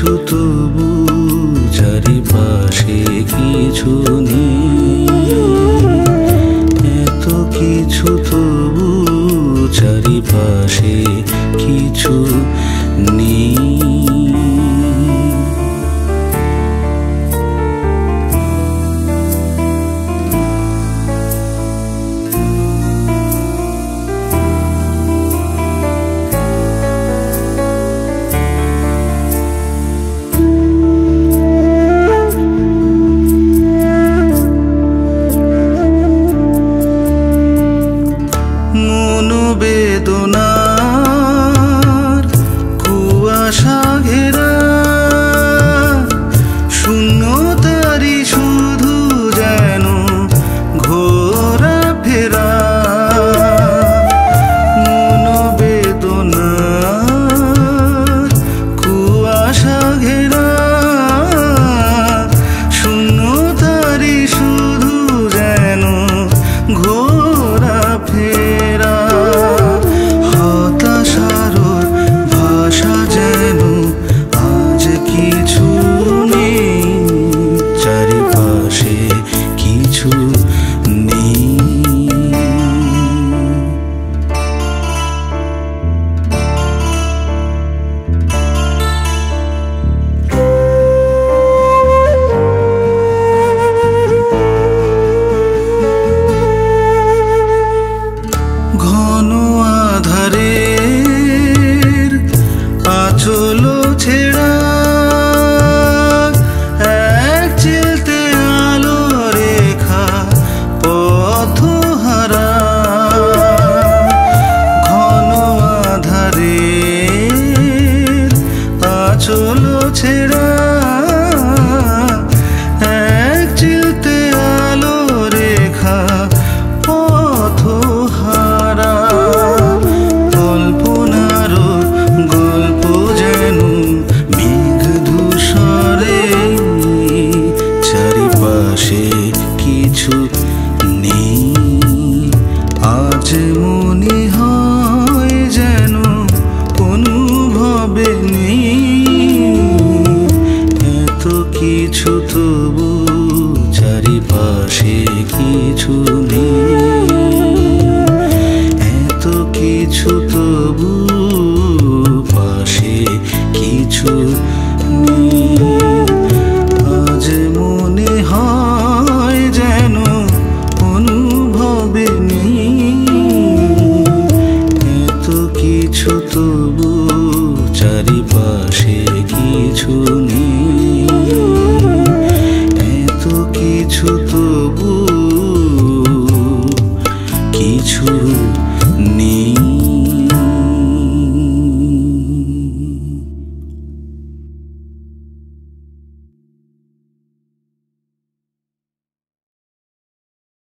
কিছু তবু চারিপাশে কিছু 车 ঘন আধারে আচল ছেড়া। এক চিলতে আলো রেখা পথ হারা। ঘন আধারে আচল ছেড়া।